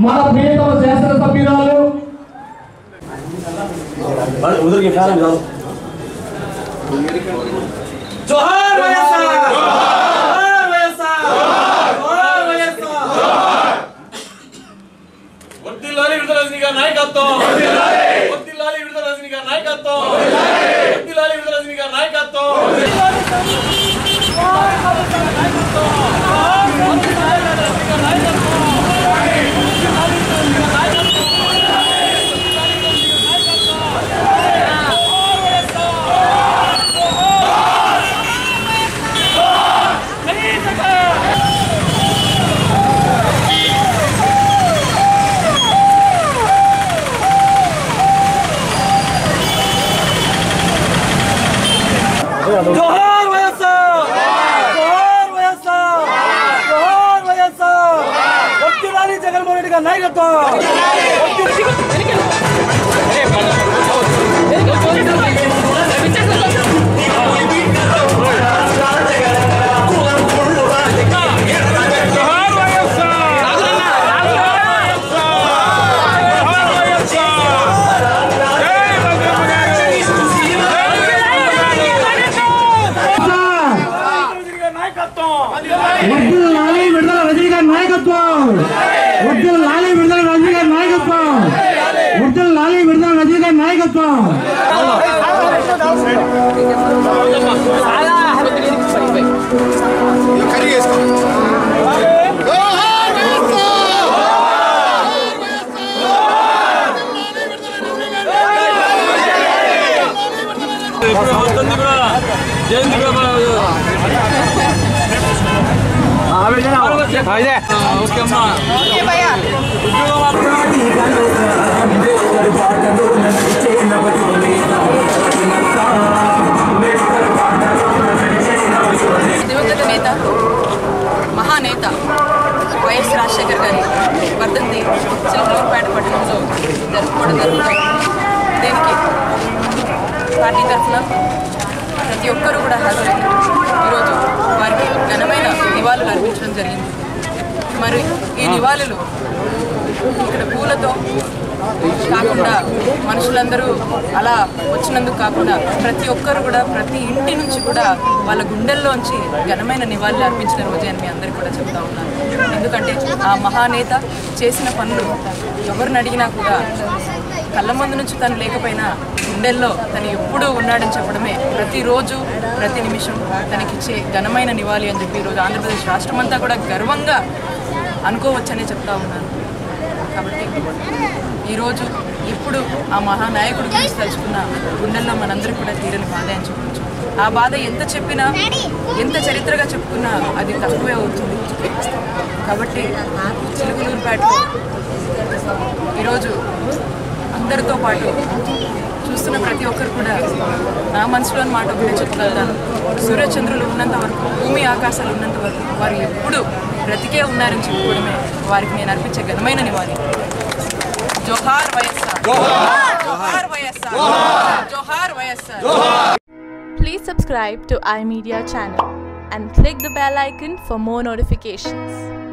మన ప్రియతమ శాసన సభ్యురాలు జోహార్ వర్తిల్లాలి విడుదల రజనీ గారి నాయకత్వం వర్తిల్లాలి విడుదల రజనీ గారి నాయకత్వం వర్తిల్లాలి విడుదల రజనీ గారి నాయకత్వం వర్ధిల్లాలి జగన్మోహన్ రెడ్డి గారి నాయకత్వం! వడ్డీల లాలి విడుదల రజనీ గారి నాయకత్వం వడ్డీల లాలి విడుదల రజనీ గారి నాయకత్వం వడ్డీల లాలి విడుదల రజనీ भैया। జరిగింది మరి ఈ నివాళులు. ఇక్కడ పూలతో కాకుండా మనుషులందరూ అలా వచ్చినందుకు కాకుండా ప్రతి ఒక్కరు కూడా ప్రతి ఇంటి నుంచి కూడా వాళ్ళ గుండెల్లోంచి ఘనమైన నివాళులు అర్పించిన రోజే అని మీ అందరికీ కూడా చెప్తా ఉన్నాను. ఎందుకంటే ఆ మహానేత చేసిన పనులు ఎవరిని అడిగినా కూడా కళ్ళ ముందు నుంచి తను లేకపోయినా గుండెల్లో తను ఎప్పుడూ ఉన్నాడని చెప్పడమే ప్రతిరోజు ప్రతి నిమిషం తనకిచ్చే ఘనమైన నివాళి అని చెప్పి ఈరోజు ఆంధ్రప్రదేశ్ రాష్ట్రం అంతా కూడా గర్వంగా అనుకోవచ్చనే చెప్తా ఉన్నాను. ఈరోజు ఇప్పుడు ఆ మహానాయకుడు గురించి తలుచుకున్న గుండెల్లో మనందరూ కూడా తీరని బాధ అని చెప్పచ్చు. ఆ బాధ ఎంత చెప్పినా ఎంత చరిత్రగా చెప్పుకున్నా అది తక్కువే అవుతుంది. కాబట్టి చిలుకలూరుపేటలో ఈరోజు అందరితో పాటు చూస్తున్న ప్రతి ఒక్కరు కూడా నా మనసులోని మాట ఒకటే చెప్పుకెళ్తాను సూర్యచంద్రులు ఉన్నంత వరకు భూమి ఆకాశాలు ఉన్నంత వరకు వారు ఎప్పుడు బ్రతికే ఉన్నారని చెప్పుకోవడమే వారికి నేను అర్పించే ఘనమైన నివాళి. Please subscribe to iMedia channel and click the bell icon for more notifications.